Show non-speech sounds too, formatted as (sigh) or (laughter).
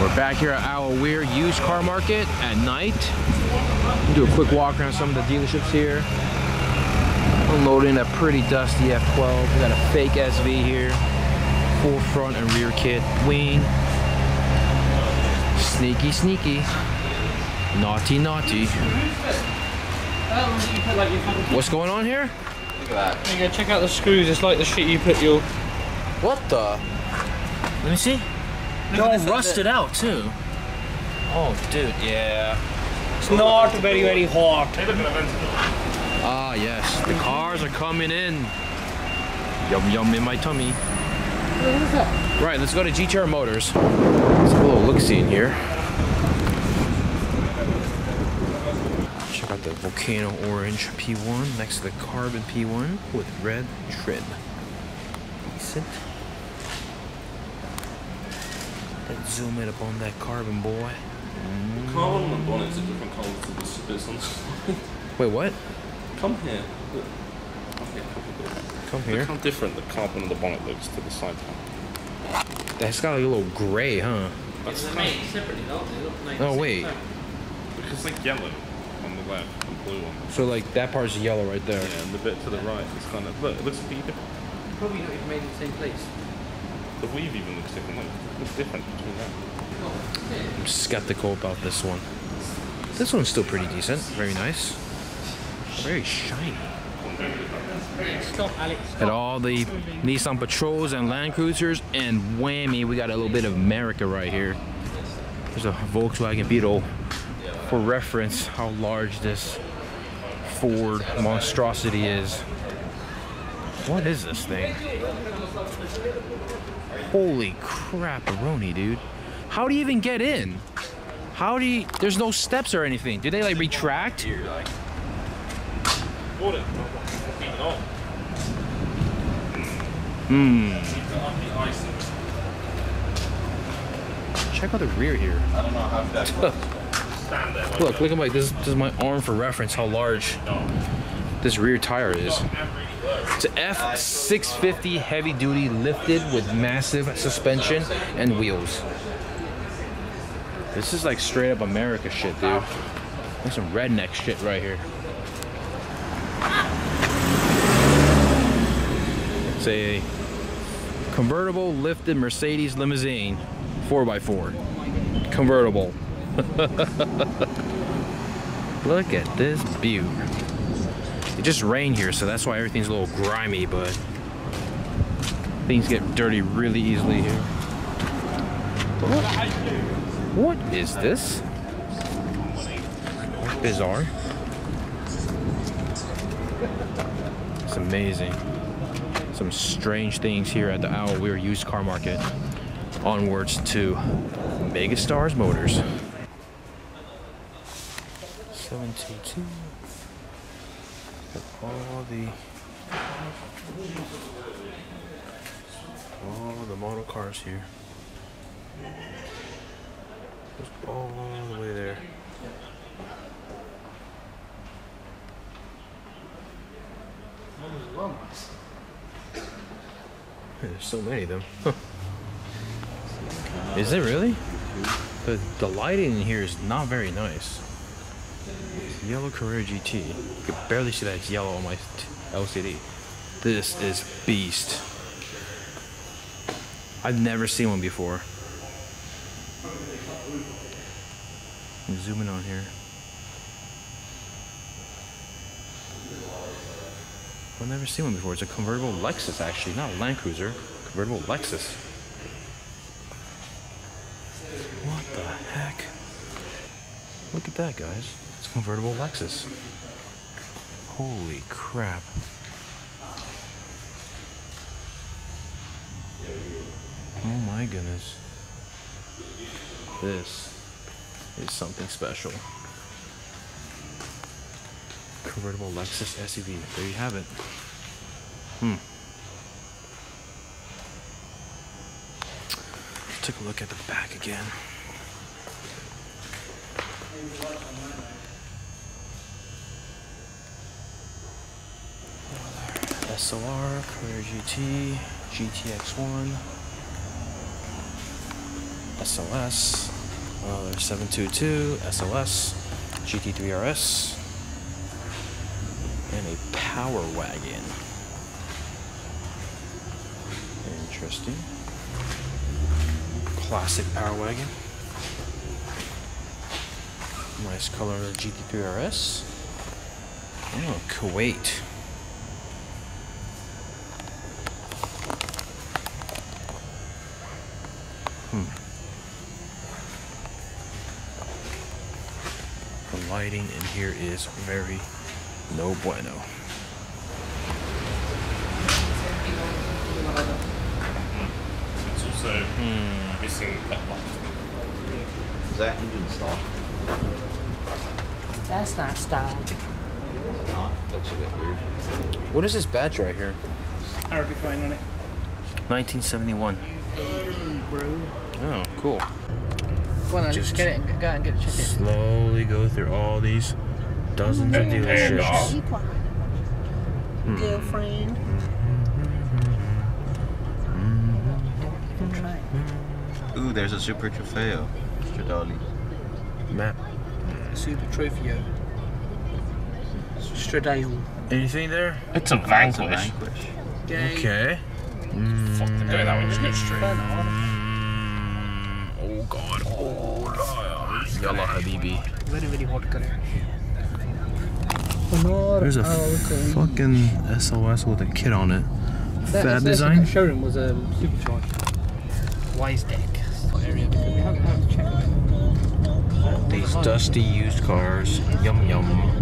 We're back here at Al Aweer used car market at night. Do a quick walk around some of the dealerships here. Unloading a pretty dusty F12. We got a fake SV here. Full front and rear kit. Wing. Sneaky, sneaky. Naughty, naughty. What's going on here? Look at that. You go check out the screws. It's like the shit you put your. What the? Let me see. They're all rusted out too. Oh, dude, yeah. It's not very very hot. Ah, yes, the cars are coming in. Yum yum in my tummy. Right, let's go to GTR Motors. Let's have a little look-see in here. Check out the Volcano Orange P1 next to the Carbon P1 with red trim. Decent. Let's zoom in upon that Carbon boy. Mm. Carbon on the bonnet's a different colour to the bits on the. (laughs) Wait, what? Come here. Look. Come here. Come here. Look how different the carbon on the bonnet looks to the side panel. That's got like a little gray, huh? That's They're made separately, aren't they? They're not Oh, wait. same because it's like yellow on the left and blue on the So like that part's yellow right there. Yeah, and the bit to the right is kind of look. It looks completely different. Probably not even made in the same place. The weave even looks different. Looks different between. I'm skeptical about this one. This one's still pretty decent. Very nice. Very shiny. At all the Nissan Patrols and Land Cruisers, and whammy, we got a little bit of America right here. There's a Volkswagen Beetle. For reference, how large this Ford monstrosity is. What is this thing? Holy crap, Aroni, dude. How do you even get in? How do you, there's no steps or anything. Do they like retract? Hmm. Check out the rear here. I don't know how that Stand there. Like Look, look at my this, this is my arm for reference how large this rear tire is. It's an F650 heavy duty lifted with massive suspension and wheels. This is like straight up America shit, dude. Like some redneck shit right here. It's a convertible lifted Mercedes limousine 4x4. Convertible. (laughs) Look at this beaut. It just rained here, so that's why everything's a little grimy, but things get dirty really easily here. What, what is this? Bizarre. It's amazing. Some strange things here at the Al Aweer used car market. Onwards to Megastars Motors. 722. All the all the model cars here. Goes all the way there. (laughs) There's so many of them. (laughs) Is it really? The the lighting in here is not very nice. Yellow Carrera GT. You can barely see that it's yellow on my LCD. This is beast. I've never seen one before. Zoom in on here. I've never seen one before. It's a convertible Lexus, actually, not a Land Cruiser. Convertible Lexus. What the heck? Look at that, guys. Convertible Lexus. Holy crap. Oh my goodness. This is something special. Convertible Lexus SUV. There you have it. Hmm. Take a look at the back again. SLR, Carrera GT, GTX1. SLS, uh, 722 SLS, GT3 RS, and a Power Wagon. Interesting. Classic Power Wagon. Nice color of the GT3 RS. Oh, Kuwait. Hmm. The lighting in here is very no bueno. It's also missing that one. Is that engine stock? That's not style. Not. Looks a bit weird. What is this badge right here? Arabic fine on it. 1971. Bro. Oh, cool. Go on, Just- just get it and go and get it. Check. Slowly go through all these dozens of dealerships. Hmm. Girlfriend. Ooh, there's a Super Trofeo. Stradale. Map. Super Trofeo. Stradale. Anything there? It's a It's a vanquish. Vanquish. Gay. Okay. Fuck the go that way, just go straight. Mm, oh god. Oh, Yalla Habibi. Very, very hot color. There's a oh, okay. fucking SOS with a kid on it. That Fab is- design. That showroom was um, supercharged. Wise deck area because we haven't, haven't checked. These dusty used cars. Yum yum.